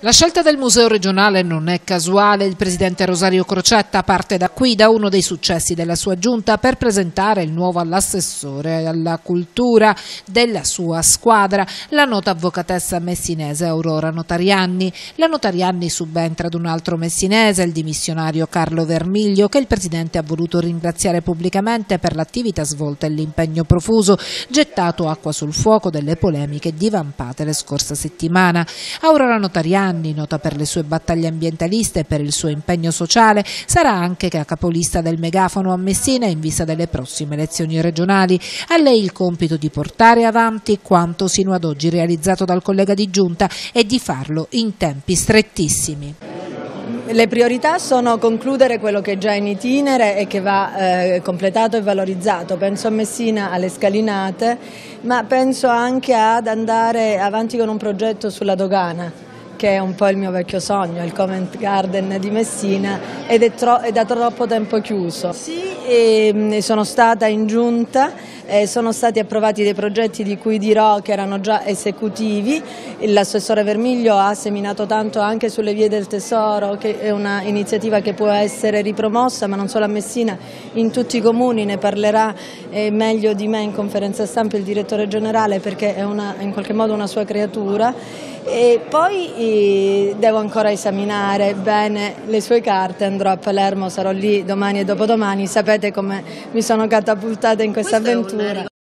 La scelta del museo regionale non è casuale, il presidente Rosario Crocetta parte da qui, da uno dei successi della sua giunta, per presentare il nuovo all'assessore alla cultura della sua squadra, la nota avvocatessa messinese Aurora Notarianni. La Notarianni subentra ad un altro messinese, il dimissionario Carlo Vermiglio, che il presidente ha voluto ringraziare pubblicamente per l'attività svolta e l'impegno profuso, gettato acqua sul fuoco delle polemiche divampate la scorsa settimana. Aurora Notarianni anni, nota per le sue battaglie ambientaliste e per il suo impegno sociale, sarà anche capolista del megafono a Messina in vista delle prossime elezioni regionali. A lei il compito di portare avanti quanto sino ad oggi realizzato dal collega di giunta e di farlo in tempi strettissimi. Le priorità sono concludere quello che è già in itinere e che va eh, completato e valorizzato. Penso a Messina, alle scalinate, ma penso anche ad andare avanti con un progetto sulla dogana che è un po' il mio vecchio sogno, il Covent Garden di Messina ed è, è da troppo tempo chiuso. Sì, e, sono stata in giunta, eh, sono stati approvati dei progetti di cui dirò che erano già esecutivi, l'assessore Vermiglio ha seminato tanto anche sulle vie del tesoro, che è un'iniziativa che può essere ripromossa, ma non solo a Messina, in tutti i comuni, ne parlerà eh, meglio di me in conferenza stampa il direttore generale perché è una, in qualche modo una sua creatura. E poi eh, devo ancora esaminare bene le sue carte, andrò a Palermo, sarò lì domani e dopodomani, sapete come mi sono catapultata in questa avventura. basura.